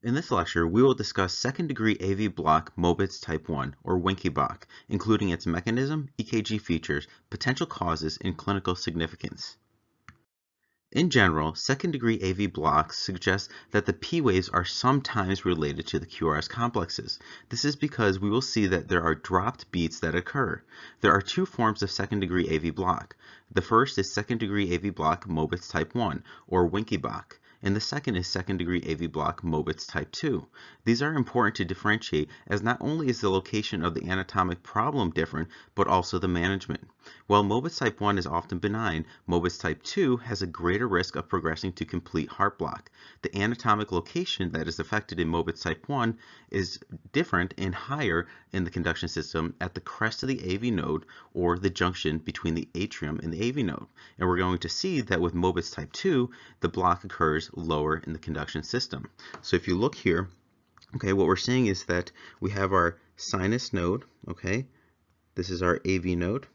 In this lecture, we will discuss second-degree AV block Mobitz type 1, or block, including its mechanism, EKG features, potential causes, and clinical significance. In general, second-degree AV blocks suggest that the P waves are sometimes related to the QRS complexes. This is because we will see that there are dropped beats that occur. There are two forms of second-degree AV block. The first is second-degree AV block Mobitz type 1, or Wenckebach and the second is second degree AV block Mobitz type 2. These are important to differentiate as not only is the location of the anatomic problem different, but also the management. While Mobitz type 1 is often benign, Mobitz type 2 has a greater risk of progressing to complete heart block. The anatomic location that is affected in Mobitz type 1 is different and higher in the conduction system at the crest of the AV node or the junction between the atrium and the AV node. And we're going to see that with Mobitz type 2, the block occurs lower in the conduction system. So if you look here, okay, what we're seeing is that we have our sinus node, okay, this is our AV node,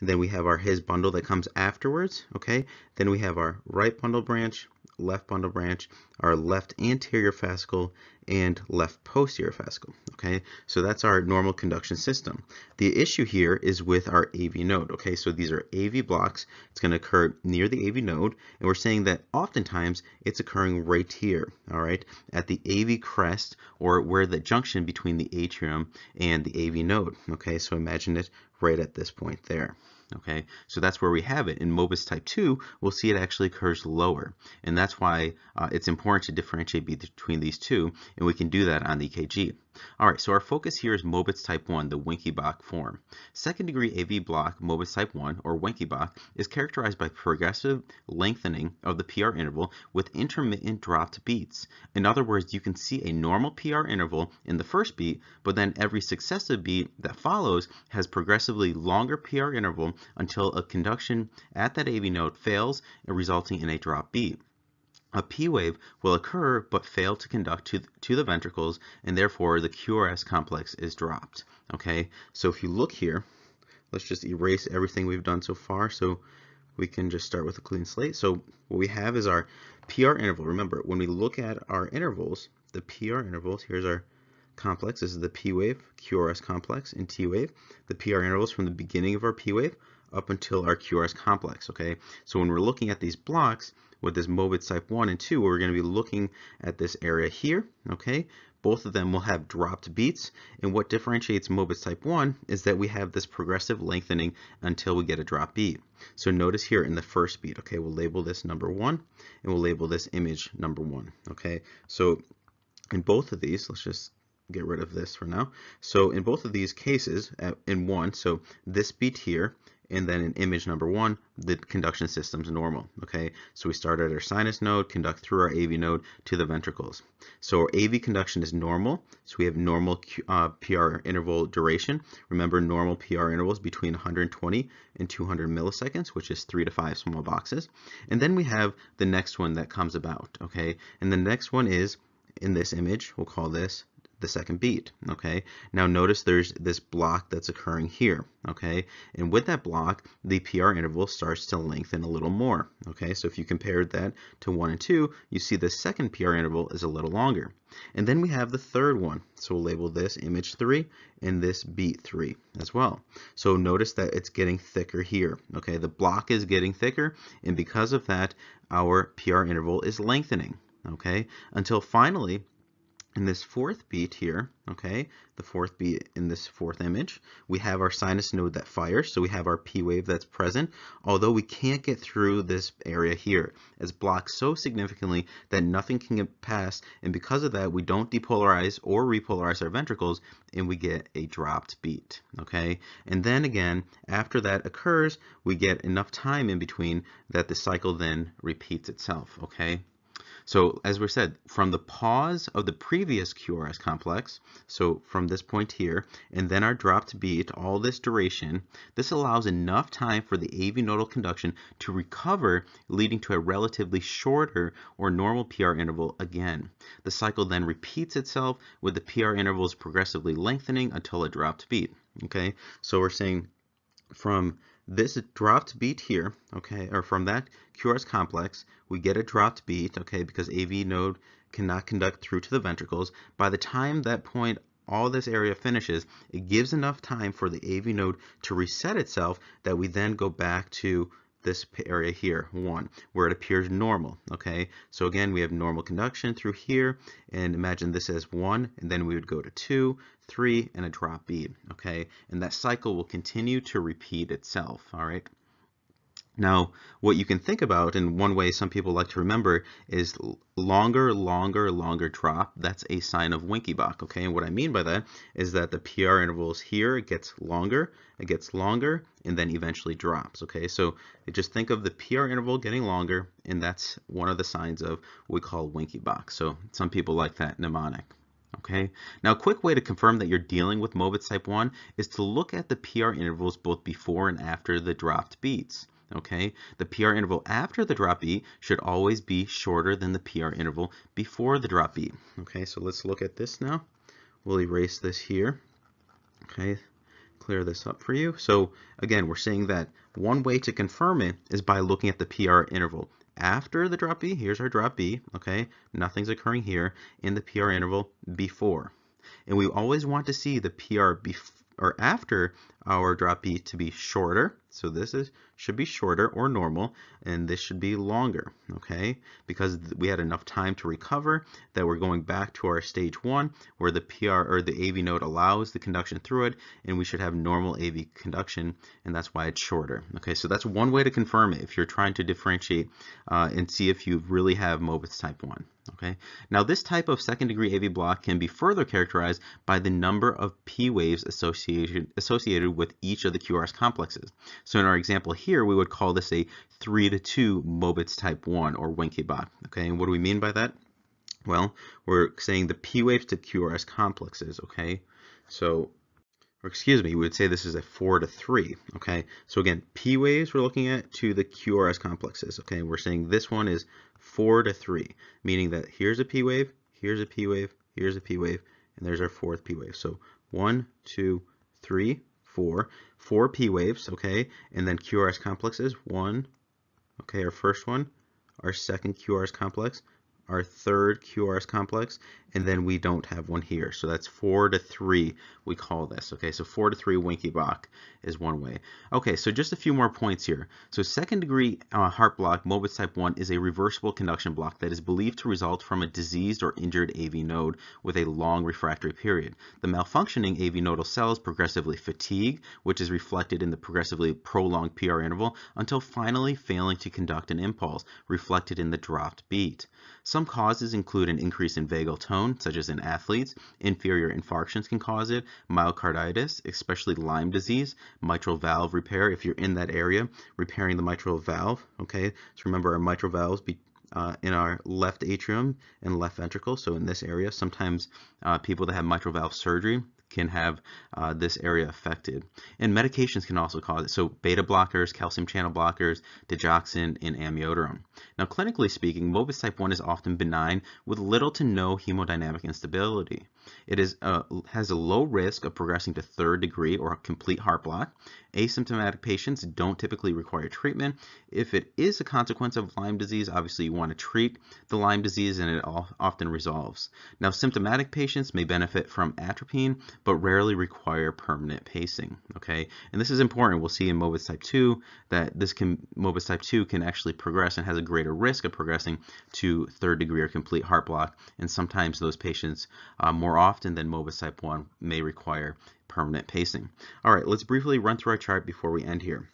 and then we have our His bundle that comes afterwards, okay? Then we have our right bundle branch, left bundle branch, our left anterior fascicle, and left posterior fascicle, okay? So that's our normal conduction system. The issue here is with our AV node, okay? So these are AV blocks. It's going to occur near the AV node, and we're saying that oftentimes it's occurring right here, all right, at the AV crest or where the junction between the atrium and the AV node, okay? So imagine it right at this point there. Okay, so that's where we have it. In Mobitz type 2, we'll see it actually occurs lower. And that's why uh, it's important to differentiate between these two, and we can do that on the EKG. All right, so our focus here is Mobitz type 1, the Wenckebach form. Second degree AV block, Mobitz type 1, or Wenckebach, is characterized by progressive lengthening of the PR interval with intermittent dropped beats. In other words, you can see a normal PR interval in the first beat, but then every successive beat that follows has progressively longer PR interval until a conduction at that AV node fails, resulting in a drop beat. A P wave will occur but fail to conduct to, to the ventricles and therefore the QRS complex is dropped. Okay, so if you look here, let's just erase everything we've done so far so we can just start with a clean slate. So what we have is our PR interval. Remember, when we look at our intervals, the PR intervals, here's our complex. This is the P wave, QRS complex, and T wave. The PR intervals from the beginning of our P wave up until our QRS complex, okay? So when we're looking at these blocks, with this Mobitz type 1 and 2, we're going to be looking at this area here, okay? Both of them will have dropped beats, and what differentiates Mobitz type 1 is that we have this progressive lengthening until we get a drop beat. So notice here in the first beat, okay, we'll label this number 1, and we'll label this image number 1, okay? So in both of these, let's just get rid of this for now. So in both of these cases, in one, so this beat here and then in image number one, the conduction system's normal, okay? So we start at our sinus node, conduct through our AV node to the ventricles. So our AV conduction is normal, so we have normal uh, PR interval duration. Remember normal PR intervals between 120 and 200 milliseconds, which is three to five small boxes. And then we have the next one that comes about, okay? And the next one is, in this image, we'll call this the second beat, okay? Now notice there's this block that's occurring here, okay? And with that block, the PR interval starts to lengthen a little more, okay? So if you compare that to 1 and 2, you see the second PR interval is a little longer. And then we have the third one. So we'll label this image 3 and this beat 3 as well. So notice that it's getting thicker here, okay? The block is getting thicker, and because of that, our PR interval is lengthening, okay? Until finally, in this fourth beat here, okay, the fourth beat in this fourth image, we have our sinus node that fires, so we have our P wave that's present, although we can't get through this area here. It's blocked so significantly that nothing can get past, and because of that, we don't depolarize or repolarize our ventricles, and we get a dropped beat, okay? And then again, after that occurs, we get enough time in between that the cycle then repeats itself, okay? So as we said, from the pause of the previous QRS complex, so from this point here, and then our dropped beat, all this duration, this allows enough time for the AV nodal conduction to recover, leading to a relatively shorter or normal PR interval again. The cycle then repeats itself with the PR intervals progressively lengthening until a dropped beat. Okay, so we're saying from this dropped beat here, okay, or from that QRS complex, we get a dropped beat, okay, because AV node cannot conduct through to the ventricles. By the time that point all this area finishes, it gives enough time for the AV node to reset itself that we then go back to this area here, 1, where it appears normal, okay? So again, we have normal conduction through here, and imagine this as 1, and then we would go to 2, 3, and a drop bead, okay? And that cycle will continue to repeat itself, all right? Now, what you can think about, and one way some people like to remember, is longer, longer, longer drop. That's a sign of Wenckebach, okay? And what I mean by that is that the PR intervals here, it gets longer, it gets longer, and then eventually drops, okay? So just think of the PR interval getting longer, and that's one of the signs of what we call Wenckebach. So some people like that mnemonic. Okay. Now, a quick way to confirm that you're dealing with Mobitz type 1 is to look at the PR intervals both before and after the dropped beats okay? The PR interval after the drop B should always be shorter than the PR interval before the drop B, okay? So let's look at this now. We'll erase this here, okay? Clear this up for you. So again, we're saying that one way to confirm it is by looking at the PR interval. After the drop B, here's our drop B, okay? Nothing's occurring here in the PR interval before. And we always want to see the PR before or after our drop B to be shorter. So this is should be shorter or normal, and this should be longer, okay? Because we had enough time to recover that we're going back to our stage one where the PR or the AV node allows the conduction through it, and we should have normal AV conduction, and that's why it's shorter. Okay, so that's one way to confirm it if you're trying to differentiate uh, and see if you really have Mobitz type 1. Okay. Now this type of second degree AV block can be further characterized by the number of P waves associated, associated with each of the QRS complexes. So in our example here, we would call this a 3 to 2 Mobitz type 1 or Wenckebach. Okay, and what do we mean by that? Well, we're saying the P waves to QRS complexes, okay? So, or excuse me, we would say this is a 4 to 3, okay? So again, P waves we're looking at to the QRS complexes, okay? We're saying this one is 4 to 3, meaning that here's a P wave, here's a P wave, here's a P wave, and there's our fourth P wave. So 1, 2, 3, 4, 4 P waves, okay, and then QRS complexes, 1, okay, our first one, our second QRS complex, our third QRS complex, and then we don't have one here. So that's 4 to 3 we call this. Okay, so 4 to 3 Wenckebach is one way. Okay, so just a few more points here. So second degree uh, heart block, Mobitz type 1, is a reversible conduction block that is believed to result from a diseased or injured AV node with a long refractory period. The malfunctioning AV nodal cells progressively fatigue, which is reflected in the progressively prolonged PR interval, until finally failing to conduct an impulse, reflected in the dropped beat. Some causes include an increase in vagal tone, such as in athletes. Inferior infarctions can cause it. Myocarditis, especially Lyme disease. Mitral valve repair, if you're in that area, repairing the mitral valve. Okay, so remember our mitral valves be, uh, in our left atrium and left ventricle. So in this area, sometimes uh, people that have mitral valve surgery can have uh, this area affected. And medications can also cause it. So beta blockers, calcium channel blockers, digoxin, and amiodarone. Now, clinically speaking, Mobitz type 1 is often benign with little to no hemodynamic instability. It is, uh, has a low risk of progressing to third degree or complete heart block. Asymptomatic patients don't typically require treatment. If it is a consequence of Lyme disease, obviously you want to treat the Lyme disease and it often resolves. Now, symptomatic patients may benefit from atropine, but rarely require permanent pacing. Okay, and this is important. We'll see in Mobitz type 2 that this can Mobitz type 2 can actually progress and has a greater risk of progressing to third degree or complete heart block. And sometimes those patients, uh, more often than Mobitz type 1, may require permanent pacing. All right, let's briefly run through our chart before we end here.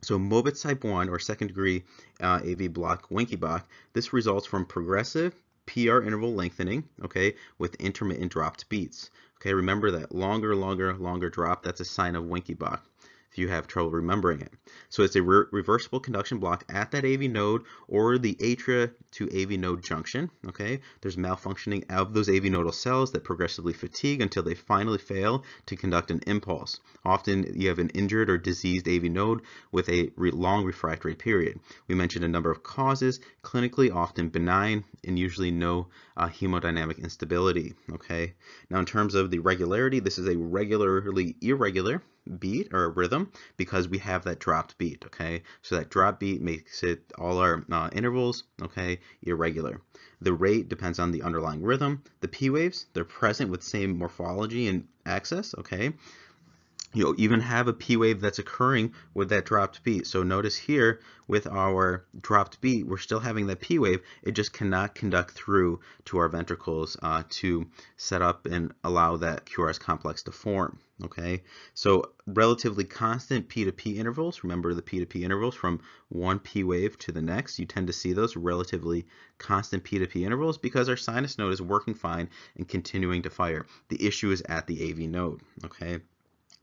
So Mobitz type 1 or second degree uh, AV block Wenckebach, this results from progressive PR interval lengthening, okay, with intermittent dropped beats. Okay, remember that longer, longer, longer drop, that's a sign of Wenckebach you have trouble remembering it. So it's a re reversible conduction block at that AV node or the atria to AV node junction. Okay, there's malfunctioning of those AV nodal cells that progressively fatigue until they finally fail to conduct an impulse. Often you have an injured or diseased AV node with a re long refractory period. We mentioned a number of causes, clinically often benign and usually no uh, hemodynamic instability. Okay, now in terms of the regularity, this is a regularly irregular beat or rhythm because we have that dropped beat, okay? So that drop beat makes it all our uh, intervals, okay, irregular. The rate depends on the underlying rhythm. The P waves, they're present with same morphology and axis, okay? You'll even have a P wave that's occurring with that dropped beat. So notice here with our dropped beat, we're still having that P wave. It just cannot conduct through to our ventricles uh, to set up and allow that QRS complex to form. Okay, so relatively constant P to P intervals. Remember the P to P intervals from one P wave to the next. You tend to see those relatively constant P to P intervals because our sinus node is working fine and continuing to fire. The issue is at the AV node. Okay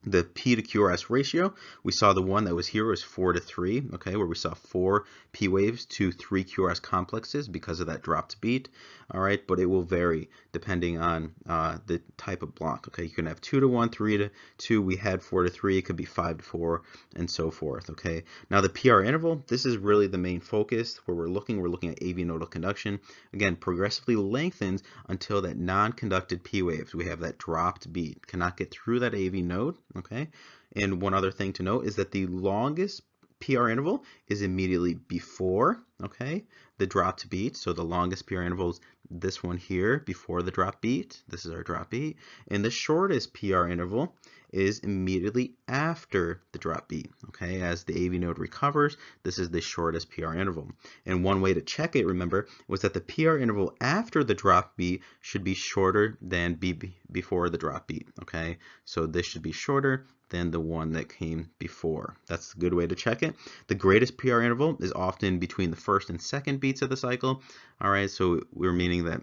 the P to QRS ratio, we saw the one that was here was 4 to 3, okay, where we saw 4 P waves to 3 QRS complexes because of that dropped beat, all right, but it will vary depending on uh, the type of block, okay, you can have 2 to 1, 3 to 2, we had 4 to 3, it could be 5 to 4, and so forth, okay. Now the PR interval, this is really the main focus where we're looking, we're looking at AV nodal conduction, again, progressively lengthens until that non-conducted P waves, we have that dropped beat, cannot get through that AV node, okay? And one other thing to note is that the longest PR interval is immediately before, okay, the dropped beat. So the longest PR interval is this one here before the drop beat. This is our drop beat. And the shortest PR interval is immediately after the drop beat. Okay, as the AV node recovers, this is the shortest PR interval. And one way to check it, remember, was that the PR interval after the drop beat should be shorter than be before the drop beat. Okay, so this should be shorter than the one that came before. That's a good way to check it. The greatest PR interval is often between the first and second beats of the cycle. All right, so we're meaning that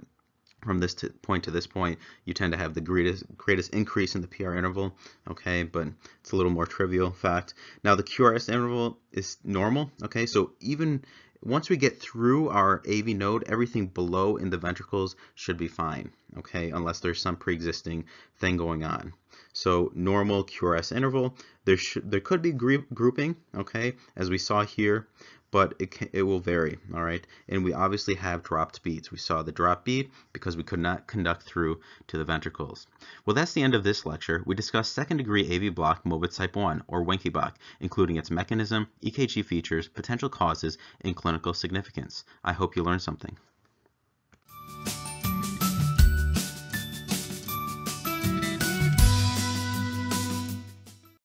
from this point to this point, you tend to have the greatest greatest increase in the PR interval, okay, but it's a little more trivial fact. Now the QRS interval is normal, okay, so even once we get through our AV node, everything below in the ventricles should be fine, okay, unless there's some pre-existing thing going on. So normal QRS interval, there, should, there could be grouping, okay, as we saw here, but it, can, it will vary, all right? And we obviously have dropped beats. We saw the drop beat because we could not conduct through to the ventricles. Well, that's the end of this lecture. We discussed second degree AV block Mobitz type 1, or Wenckebach, including its mechanism, EKG features, potential causes, and clinical significance. I hope you learned something.